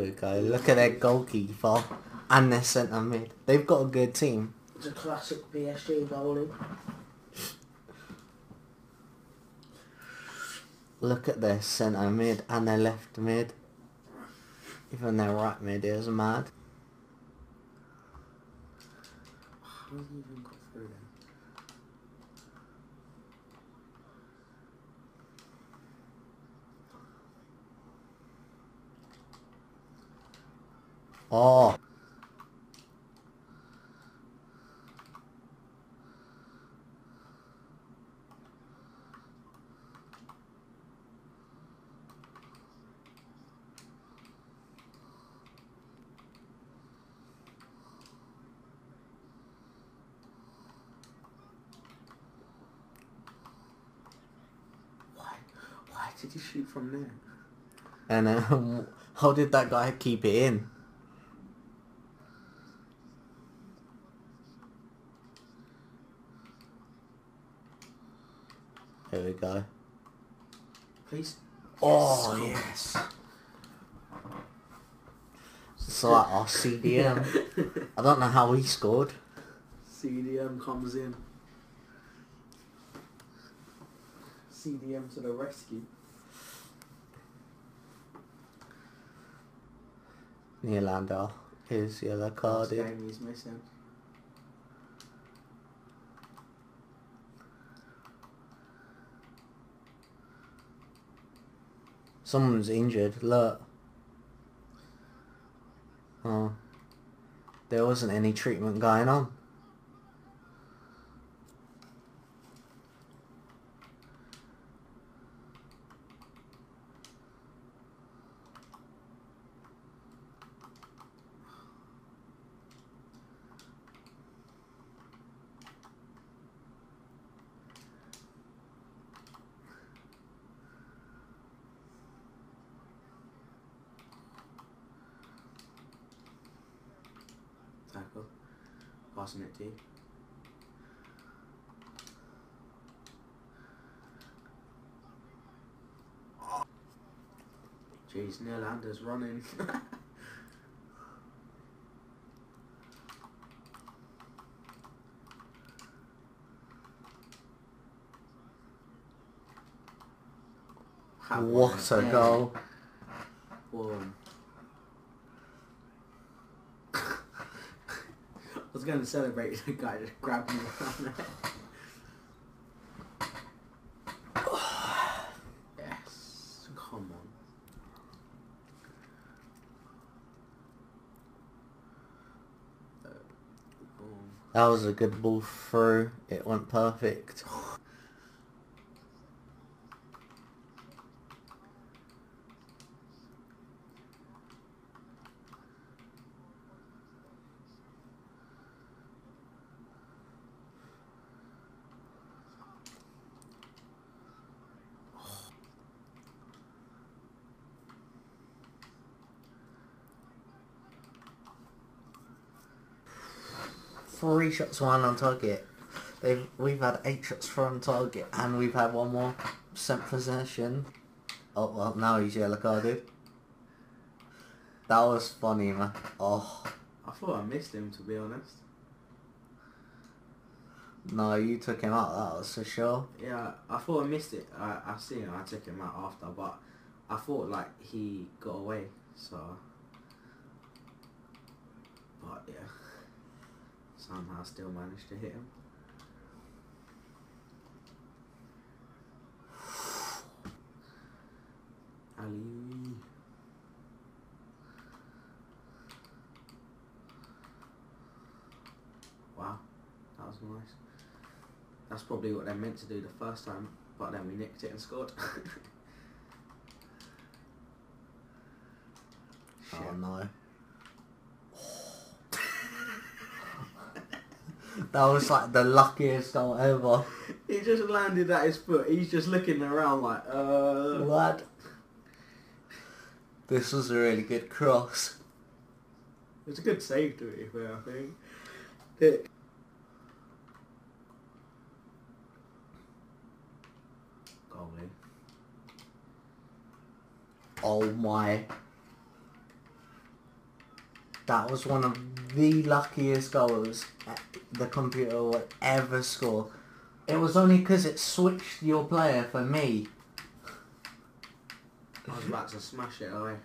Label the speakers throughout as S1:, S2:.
S1: We go. Look at their goalkeeper and their centre mid. They've got a good team.
S2: It's a classic PSG bowling.
S1: Look at their centre mid and their left mid. Even their right mid is mad.
S2: How did he even got through then?
S1: Oh.
S2: Why? Did he shoot from there?
S1: And um, how did that guy keep it in? Here we go.
S2: Please.
S1: Oh,
S2: Yes.
S1: yes. So like our CDM. I don't know how he scored.
S2: CDM comes in. CDM to the rescue.
S1: Nylander is yellow carded.
S2: game he's missing.
S1: Someone's injured. Look. Oh. There wasn't any treatment going on.
S2: Tackle. Passing it to you. Jeez, Nylander's running.
S1: What a goal.
S2: Boom. I was going to celebrate the guy just grabbed me around there. yes, come on.
S1: That was a good ball through. It went perfect. Three shots, one on target. They've, we've had eight shots from target and we've had one more percent possession. Oh well, now he's yellow carded. That was funny, man. Oh
S2: I thought I missed him to be honest.
S1: no, you took him out. That was for sure.
S2: Yeah, I thought I missed it. I I seen him. I took him out after, but I thought like he got away. So, but yeah, somehow still managed to hit him. Ali. Wow, that was nice. That's probably what they meant to do the first time, but then we nicked it and scored.
S1: Oh no. That was like the luckiest goal ever.
S2: He just landed at his foot. He's just looking around like, uh.
S1: What? This was a really good cross.
S2: It was a good save to be fair, I think. It, Goalie.
S1: Oh my. That was one of the luckiest goals the computer would ever score. It was only because it switched your player for me.
S2: I was about to smash it away.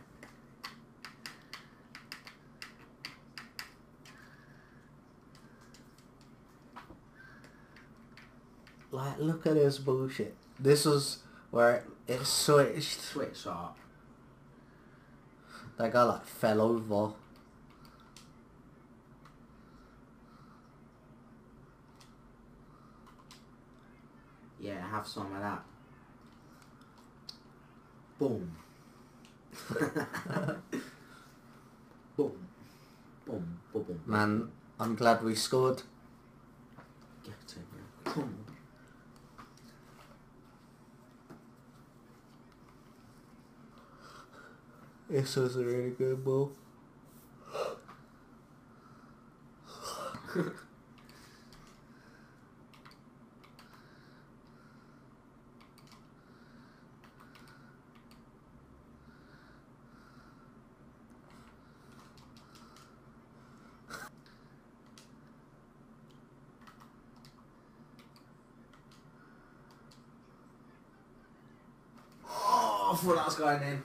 S1: Like, look at this bullshit. This was where it switched.
S2: Switch up.
S1: That guy like fell over.
S2: Yeah, have some of that. Boom. boom. Boom. Boom. Boom.
S1: Man, I'm glad we scored.
S2: Give it to him. Boom.
S1: This was a really good ball.
S2: Oh, I thought that was going in.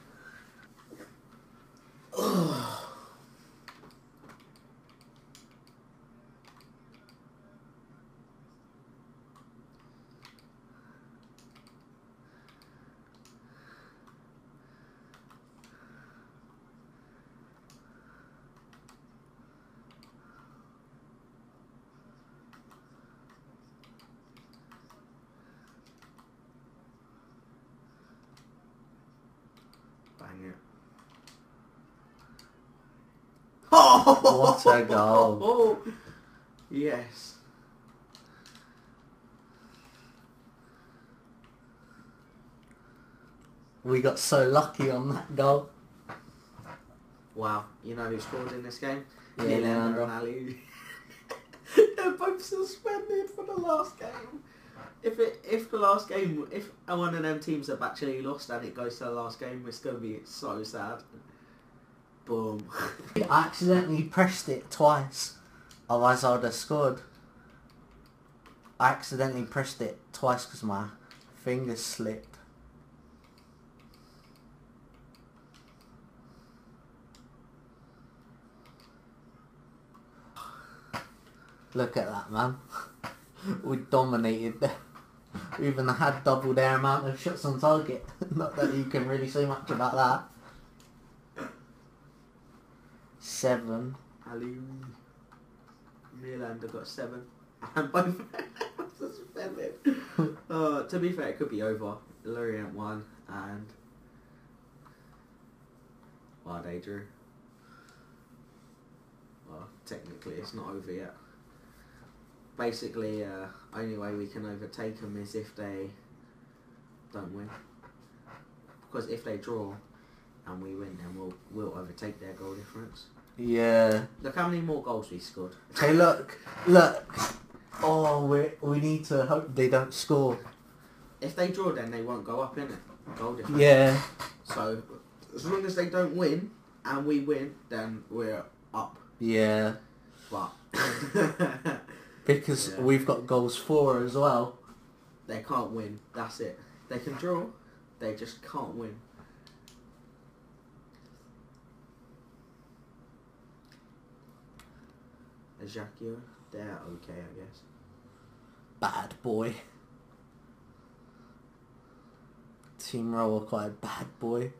S2: Bang it. Oh!
S1: What a goal.
S2: Yes.
S1: We got so lucky on that goal.
S2: Wow. You know who scored in this game?
S1: Yeah,
S2: Leandro and Ali. They're both suspended for the last game. If it if the last game if one of them teams have actually lost and it goes to the last game, it's gonna be so sad. Boom.
S1: I accidentally pressed it twice. Otherwise I would have scored. I accidentally pressed it twice because my fingers slipped. Look at that man. we dominated them. We even had double their amount of shots on target. Not that you can really say much about that. Seven.
S2: Ali Miranda got seven. And both suspended. uh, to be fair, it could be over. Lorient won and well they drew. Well, technically it's not over yet. Basically, uh, only way we can overtake them is if they don't win. Because if they draw and we win, then we'll we'll overtake their goal difference.
S1: Yeah.
S2: Look how many more goals we scored.
S1: Hey, look, look. Oh, we we need to hope they don't score.
S2: If they draw, then they won't go up in it. Goal difference.
S1: Yeah.
S2: So as long as they don't win and we win, then we're up.
S1: Yeah.
S2: But
S1: Because
S2: Yeah.
S1: we've got goals for as well.
S2: they can't win. That's it. They can draw. They just can't win. Ajaccio, they're okay, I guess.
S1: Bad boy. Team Roll quite bad boy.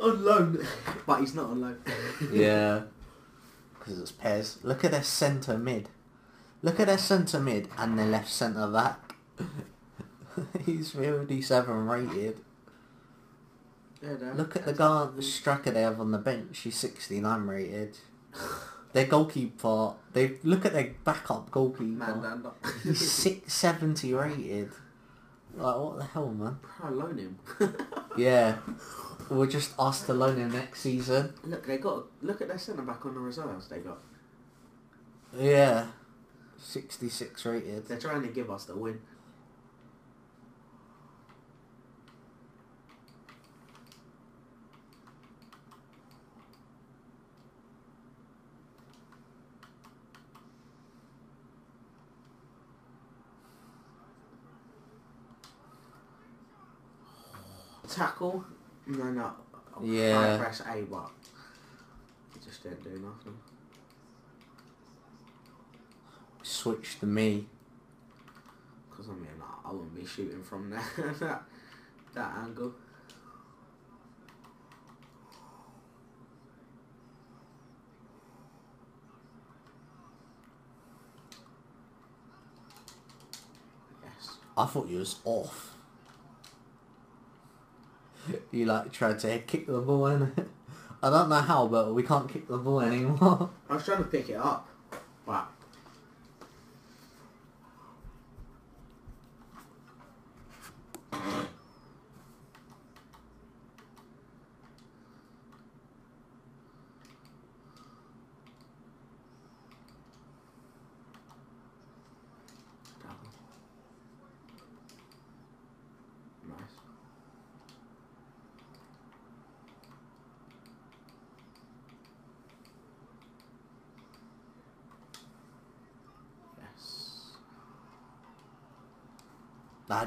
S2: On loan, but he's not on loan.
S1: Yeah. Because it's PES. Look at their centre mid. Look at their centre mid and their left centre back. He's 57 rated.
S2: Yeah,
S1: Look at the guy, the striker they have on the bench. He's 69 rated. Their goalkeeper, they look at their backup goalkeeper. He's 670 rated. Like what the hell, man?
S2: Bro, loan him.
S1: Yeah, we're just asked to loan him next season.
S2: look, they got look at their centre back on the reserves. They got.
S1: Yeah, 66 rated.
S2: They're trying to give us the win. Tackle. No, no.
S1: Yeah.
S2: I press A, but it just didn't do nothing.
S1: Switch to me.
S2: Because I mean, I, I wouldn't be shooting from there, that, that angle. Yes.
S1: I thought you was off. You like tried to kick the ball in. I don't know how, but we can't kick the ball anymore.
S2: I was trying to pick it up, but Nice. Yes.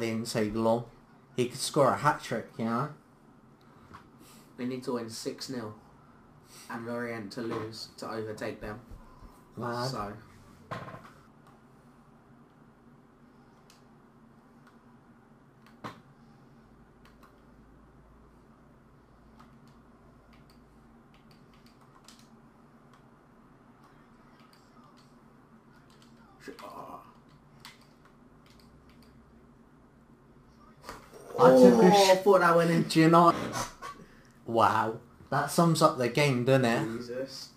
S1: That didn't long. He could score a hat trick, you know.
S2: We need to win 6 0 and Lorient to lose to overtake them. So, Oh.
S1: I took a
S2: Oh,
S1: sh-
S2: I thought that went in.
S1: Do you know? Wow, that sums up the game, doesn't it?
S2: Jesus.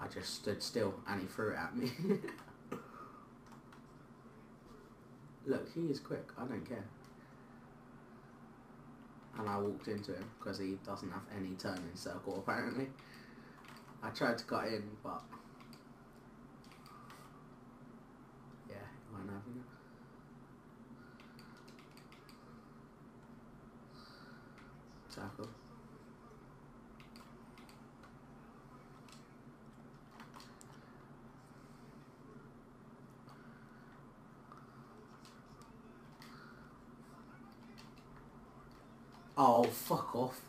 S2: I just stood still and he threw it at me. Look, he is quick. I don't care. And I walked into him because he doesn't have any turning circle apparently. I tried to cut in, but yeah, he wasn't having it. Tackle. Oh, fuck off.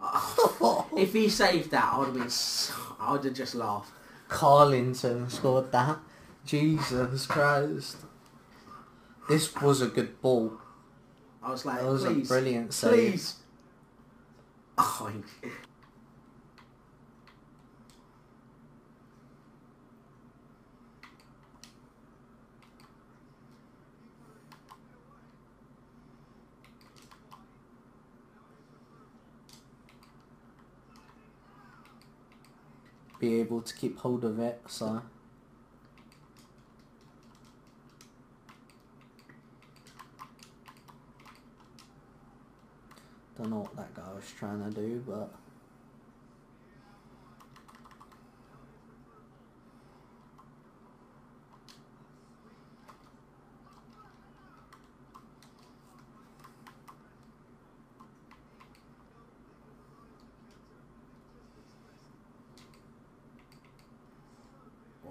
S2: if he saved that, I would have been. s- I would have just laughed.
S1: Carlington scored that. Jesus Christ. This was a good ball.
S2: I was like,
S1: That was
S2: please,
S1: a brilliant save.
S2: please. Oh,
S1: Be able to keep hold of it, so. Don't know what that guy was trying to do, but.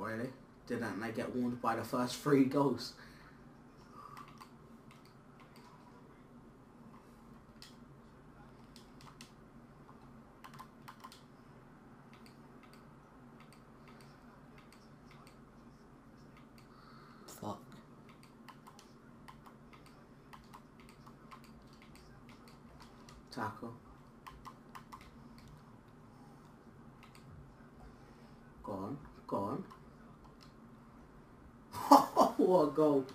S2: really? Didn't they get warned by the first three goals?
S1: Fuck.
S2: Tackle. Go on, go on. what a goal.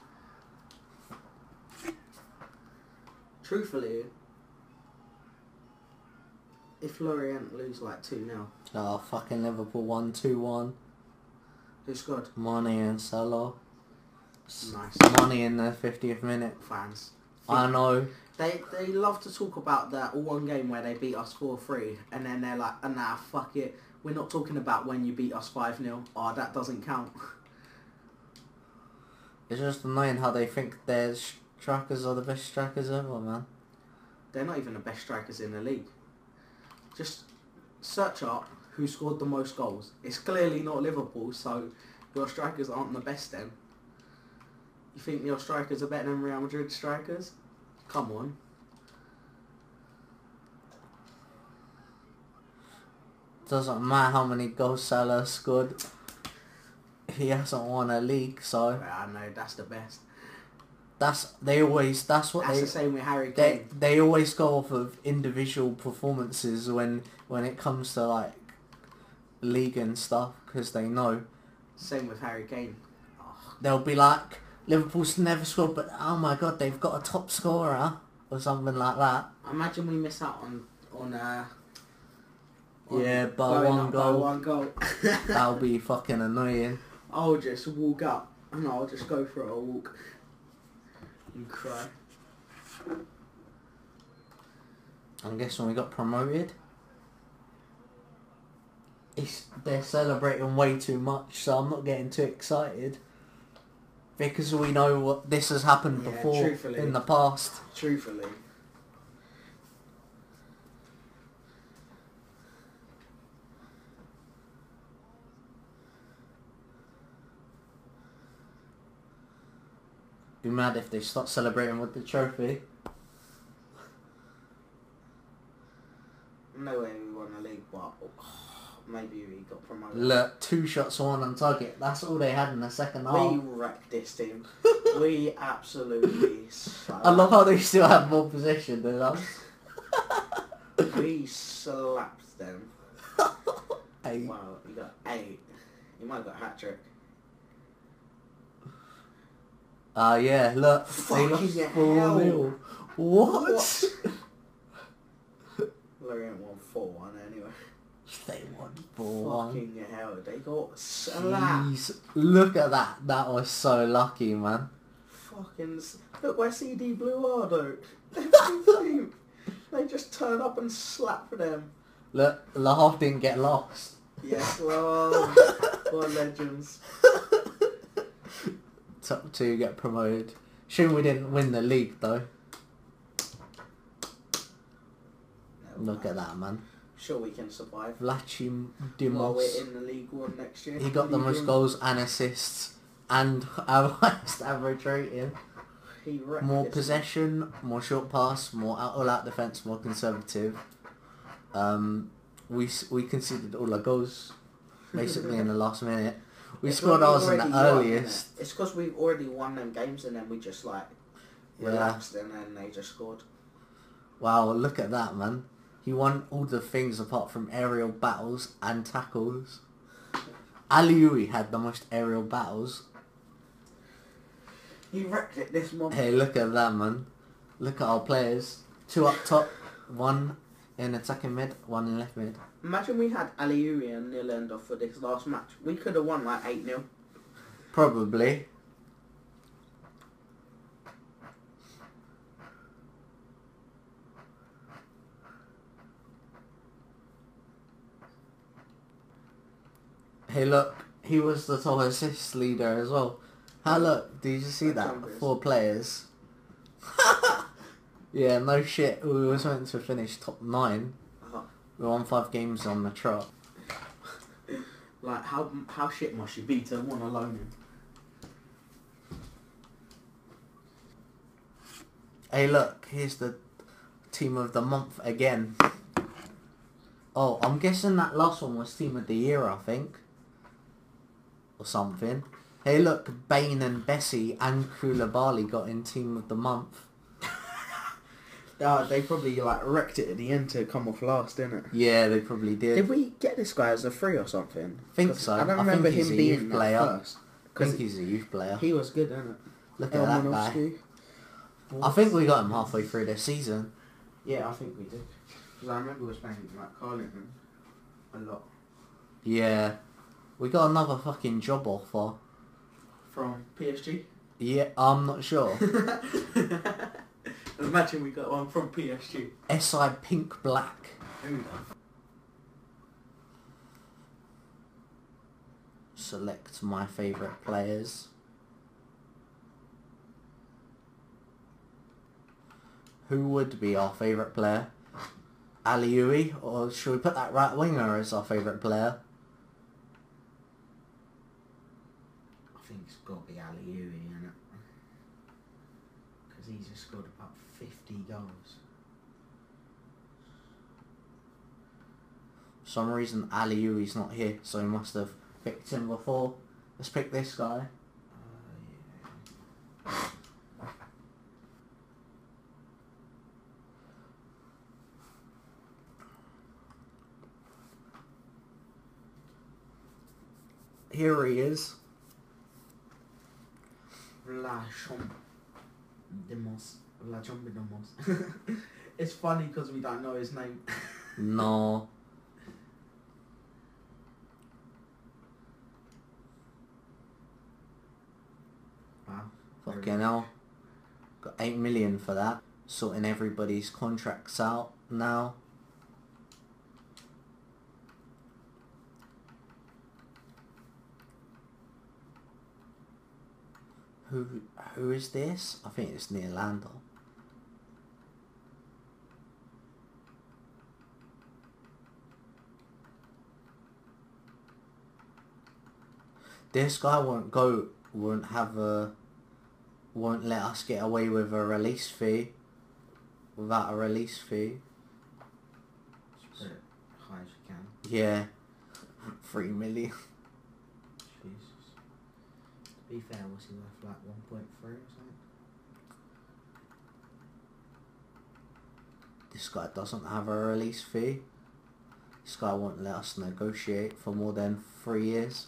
S2: Truthfully, if Lorient lose like 2 0,
S1: Oh, fucking Liverpool 1 2 1.
S2: who scored?
S1: Mané and Salah.
S2: Nice.
S1: Mané in the 50th minute.
S2: Fans.
S1: I know.
S2: They they love to talk about that one game where they beat us 4-3 and then they're like, "Ah, nah, fuck it. We're not talking about when you beat us 5-0. Oh, that doesn't count.
S1: It's just annoying how they think their strikers are the best strikers ever, man.
S2: They're not even the best strikers in the league. Just search up who scored the most goals. It's clearly not Liverpool, so your strikers aren't the best then. You think your strikers are better than Real Madrid strikers? Come on.
S1: Doesn't matter how many goals Salah scored. He hasn't won a league, so
S2: I know that's the best.
S1: that's they always that's what
S2: That's
S1: they
S2: the same with Harry Kane.
S1: they always go off of individual performances when when it comes to like league and stuff because they know
S2: Same with Harry Kane. Oh,
S1: they'll be like Liverpool's never scored, but oh my god, they've got a top scorer or something like that.
S2: imagine we miss out on on uh. on
S1: Yeah, by one goal.
S2: By one goal.
S1: That'll be fucking annoying.
S2: I'll just walk up and I'll just go for a walk and cry.
S1: I guess when we got promoted, it's they're celebrating way too much, so I'm not getting too excited. Because we know what this has happened
S2: Yeah,
S1: before in the past.
S2: Truthfully.
S1: Be mad if they start celebrating with the trophy.
S2: No way we won the league, but maybe we got promoted.
S1: Look, two shots, one on target. That's all they had in the second half.
S2: We wrecked this team. we absolutely slapped.
S1: I love how they still have more possession than us.
S2: We slapped them.
S1: Hey,
S2: Wow, you got eight. You might have got a hat trick.
S1: Ah, yeah, look. They
S2: Fucking
S1: lost. 4 0. What?
S2: Lorient won 4 1 anyway.
S1: They won 4 1.
S2: Fucking hell, they got slapped.
S1: Look at that. That was so lucky, man.
S2: Fucking. Look where CD Blue are, though. They just turn up and slap for them.
S1: Look, La didn't get lost.
S2: Yes, well, what legends.
S1: Top two get promoted. Shame we didn't win the league, though. Look at that, man.
S2: Sure we can survive.
S1: Vlachim
S2: While we're in the League One next year.
S1: He got the
S2: League
S1: most
S2: One.
S1: goals and assists and our highest average rating.
S2: He wrecked
S1: More
S2: this.
S1: possession, more short pass, more out all out defence, more conservative. Um, we s- we conceded all our goals basically in the last minute. We
S2: It's
S1: scored ours in the
S2: already won,
S1: earliest.
S2: It's because we've already won them games and then we just like
S1: Yeah.
S2: relaxed and then they just scored.
S1: Wow, look at that, man. He won all the things apart from aerial battles and tackles. Aliui had the most aerial battles.
S2: He wrecked it this month.
S1: Hey, look at that, man. Look at our players. Two up top, one in attacking mid, one in left mid.
S2: Imagine we had Aliuri and Nylander for this last match. We could have won like 8 0.
S1: Probably. Hey look, he was the top assist leader as well. How look, did you see that?
S2: Jumpers.
S1: Four players. yeah, no shit. We was meant to finish top nine.
S2: Uh-huh.
S1: We won five games on the trot.
S2: Like, how how shit must you be to want alone him?
S1: Hey look, here's the team of the month again. Oh, I'm guessing that last one was team of the year, I think. Or something. Hey look, Bain and Bessie and Koulibaly got in team of the month.
S2: Uh, they probably like wrecked it at the end to come off last, didn't it?
S1: Yeah, they probably did.
S2: Did we get this guy as a free or something?
S1: Think
S2: 'Cause
S1: so.
S2: I don't
S1: I think
S2: remember him
S1: a
S2: being
S1: player.
S2: first.
S1: I think he's a youth player.
S2: he was good, isn't it?
S1: Look at that guy. I think we got him halfway through the season.
S2: Yeah, I think we did. Because I remember we was playing like Carlington a lot.
S1: Yeah. We got another fucking job offer.
S2: From PSG?
S1: Yeah, I'm not sure.
S2: Imagine we got one from PSG.
S1: SI Pink Black.
S2: Who the
S1: select my favourite players. Who would be our favourite player? Aliui, or should we put that right winger as our favourite player?
S2: I think it's got to be Ali Uwe, isn't it? Yards.
S1: For some reason Aliui's not here, so he must have picked him before. Let's pick this guy.
S2: Uh, yeah.
S1: Here he is.
S2: La Chomp Demos. La Chomp Demos. it's funny because we don't know his name.
S1: No.
S2: Wow.
S1: Fucking hell. Got 8 million for that. Sorting everybody's contracts out now. Who who is this? I think it's Neil Lando. This guy won't go won't have a won't let us get away with a release fee without a release fee.
S2: Just put it high as you can.
S1: Yeah. Three million.
S2: Jesus. To be fair, was he worth like 1.3 or something?
S1: This guy doesn't have a release fee. This guy won't let us negotiate for more than three years.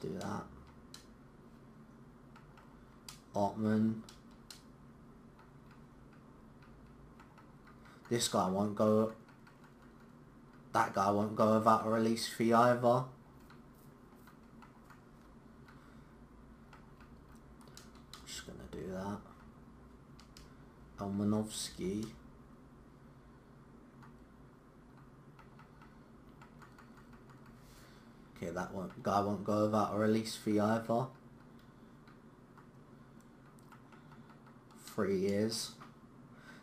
S1: Do that. Otman. This guy won't go. That guy won't go without a release fee either. Just gonna do that. Almanovsky. Okay, that one guy won't go without a release fee either. Three years.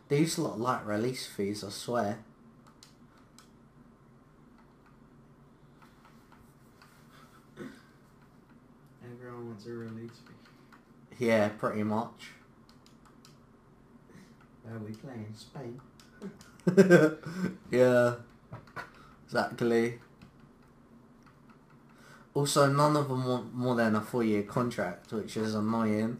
S1: These look like release fees, I swear.
S2: Everyone wants a release fee.
S1: Yeah, pretty much.
S2: Are we playing? Spain?
S1: yeah, exactly. Also, none of them want more than a four-year contract, which is annoying.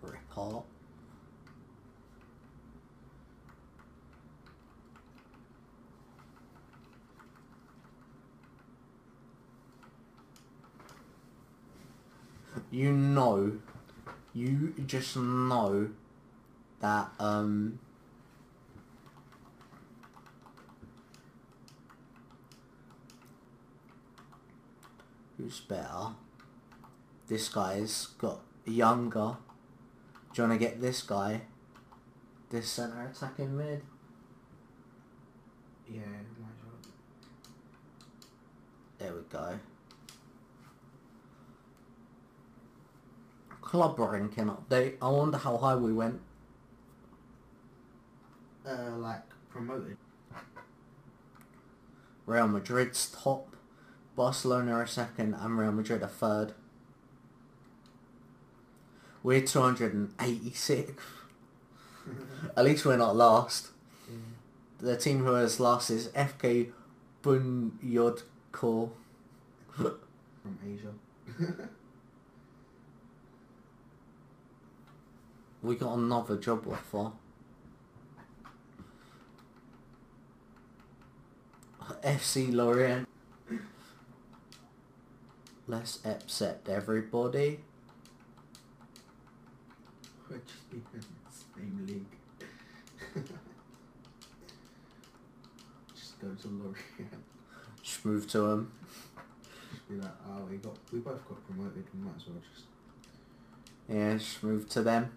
S1: Report. You know, you just know that um who's better? This guy's got younger. Do you want to get this guy? This centre attacking mid?
S2: Yeah, might as well.
S1: There we go. Club ranking update. I wonder how high we went.
S2: Uh, like, promoted.
S1: Real Madrid's top, Barcelona are second, and Real Madrid are third. We're 286. At least we're not last.
S2: Yeah.
S1: The team who is last is FK Bunyodkor.
S2: From Asia.
S1: We got another job offer. FC Lorient. Let's accept everybody.
S2: We're just being in the same league. just go to Lorient.
S1: Just move to him.
S2: Just be like, oh, we got, we both got promoted. We might as well just.
S1: Yeah, just move to them.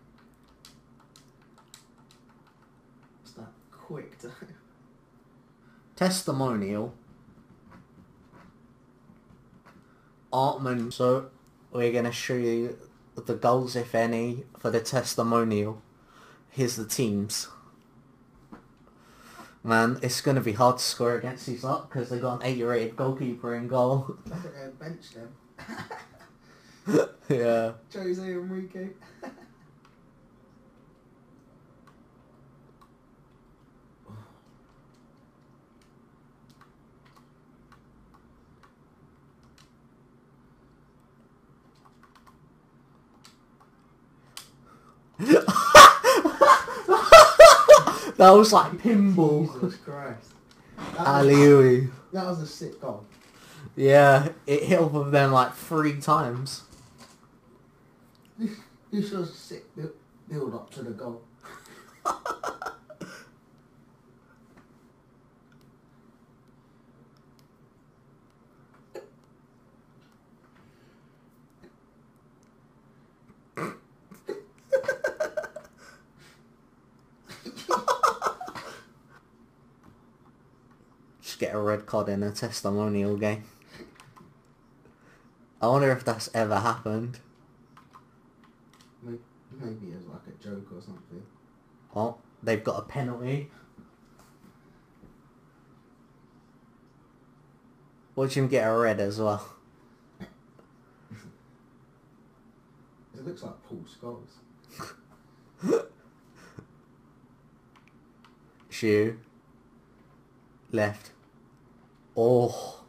S2: What's that? Quick to.
S1: Testimonial. Artman. So we're gonna show you the goals, if any, for the testimonial. Here's the teams. Man, it's gonna be hard to score against these lot because they've got an 80 rated goalkeeper in goal.
S2: I think I bench them.
S1: yeah.
S2: Jose Enrique.
S1: That was like pinball.
S2: Jesus Christ. That was,
S1: Alley
S2: that was a sick goal.
S1: Yeah, it hit off of them like three times.
S2: This was a sick build, build up to the goal.
S1: Just get a red card in a testimonial game. I wonder if that's ever happened.
S2: Maybe, as like a joke or something.
S1: Oh, they've got a penalty. Watch him get a red as well.
S2: It looks like Paul Scholes.
S1: Shoe. Left. Oh.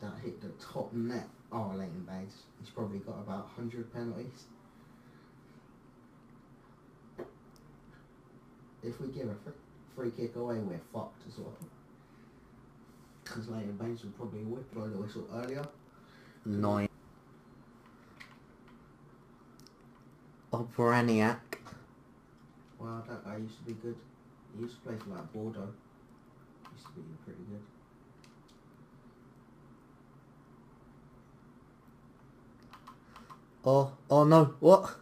S2: That hit the top net. Oh, Leighton Baines. He's probably got about 100 penalties. If we give a free, free kick away, we're fucked as well. Because Leighton Baines will probably whip blow the whistle earlier.
S1: Nine. Braniac.
S2: Wow, that guy used to be good. He used to play for like Bordeaux. Used to be pretty good.
S1: Oh, oh no, what?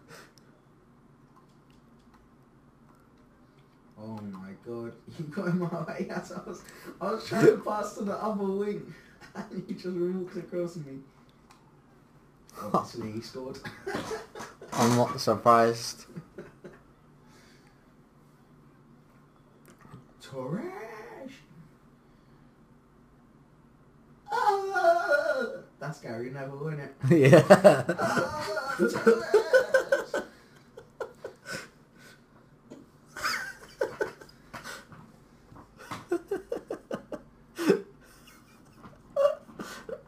S2: Oh my god, you got in my way as I was, I was trying to pass to the other wing and you just walked across me. Obviously he scored.
S1: I'm not surprised.
S2: Torres! Ah! That's Gary Neville, isn't it?
S1: yeah.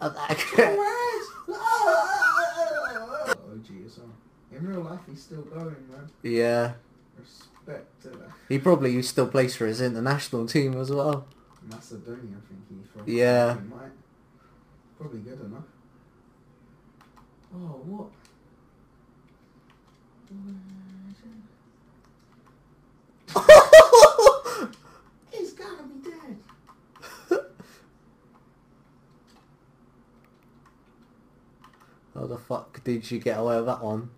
S2: Ah! Ah! Oh. In real life, he's still going, man.
S1: yeah.
S2: Respect to that.
S1: He probably still plays for his international team as well.
S2: Macedonia, I think he's from.
S1: Yeah.
S2: He might. Probably good enough. Oh, what? He's gotta be dead.
S1: How the fuck did you get away with that one?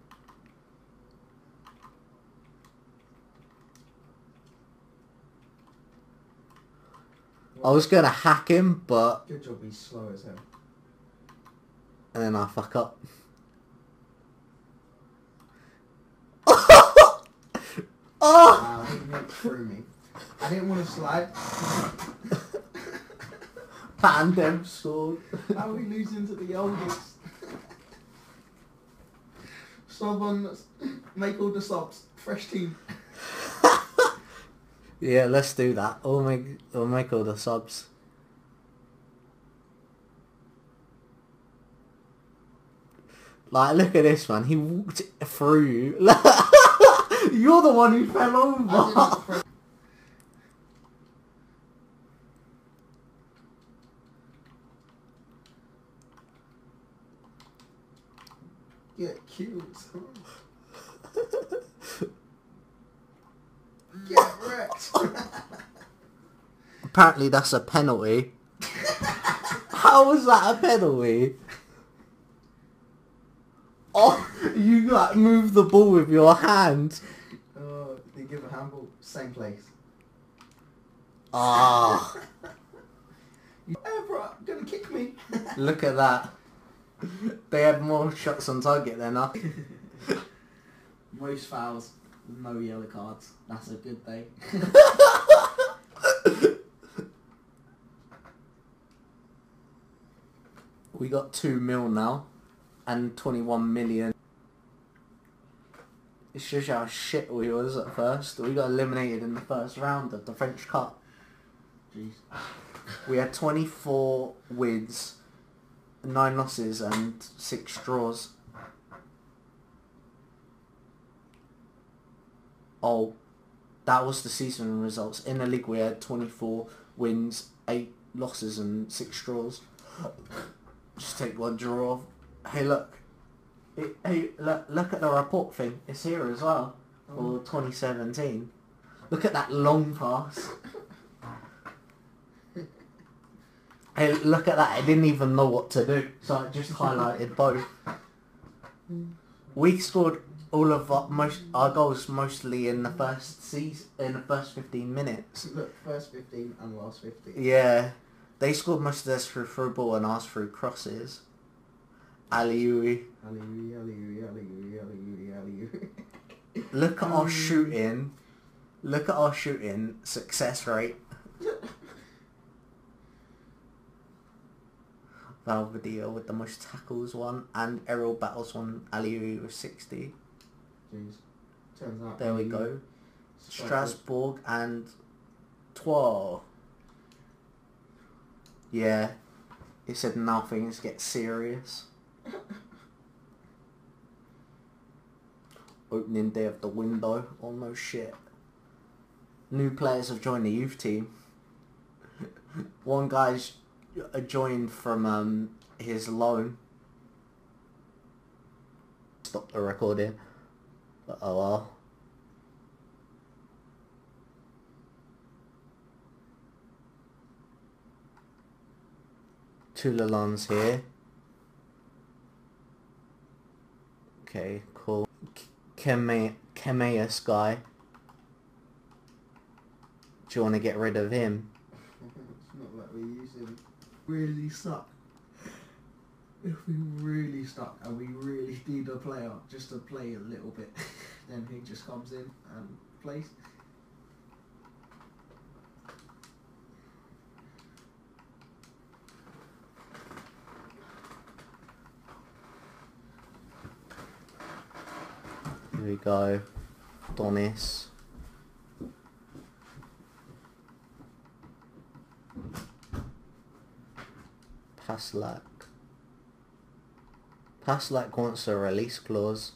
S1: I was gonna hack him, but
S2: Good job, he's slow as hell.
S1: And then I fuck up. oh!
S2: Wow, ah! he went through me. I didn't want to slide.
S1: Pandev scored.
S2: How are we losing to the oldest? Someone make all the subs. Fresh team.
S1: Yeah, let's do that. We'll make we'll make all the subs. Like, look at this one. He walked through you. You're the one who fell over.
S2: Get killed. son. Get wrecked.
S1: Apparently, that's a penalty. How was that a penalty? Oh, you like move the ball with your hand.
S2: oh, they give a handball. Same place.
S1: Ah,
S2: You, hey, bro, gonna kick me.
S1: look at that. They had more shots on target than us.
S2: Most fouls, no yellow cards. That's a good day.
S1: We got 2 mil now. And 21 million. It's just how shit we was at first. We got eliminated in the first round of the French Cup.
S2: Jeez.
S1: We had 24 wins, 9 losses and 6 draws. Oh, that was the season results. In the league we had 24 wins, 8 losses and 6 draws. Just take one draw. Hey look. It, hey, look, look at the report thing. It's here as well for 2017. Look at that long pass. Hey, look at that. I didn't even know what to do, so I just highlighted both. We scored all of our most our goals mostly in the first season, in the first 15 minutes.
S3: Look, first 15 and last 15.
S1: Yeah, they scored most of theirs through through ball and ours through crosses. Aliui.
S3: Hallelujah, hallelujah, hallelujah, hallelujah, hallelujah.
S1: Look at our um, shooting. Look at our shooting success rate. Valverdeo with the most tackles one and Errol Battles one. Aliui with 60.
S3: Jeez. Turns out.
S1: There we go. Strasbourg and Troyes. Yeah. He said now things get serious. Opening day of the window. Oh no shit. New players have joined the youth team. One guy's uh, joined from um, his loan. Stop the recording. But oh well. Two Lalons here. Okay, cool. Kemeus guy. Do you want to get rid of him?
S3: it's not like we use him. Really suck. If we really stuck and we really need a player just to play a little bit, then he just comes in and plays.
S1: Here we go. Donis. Paslak. Paslak wants a release clause.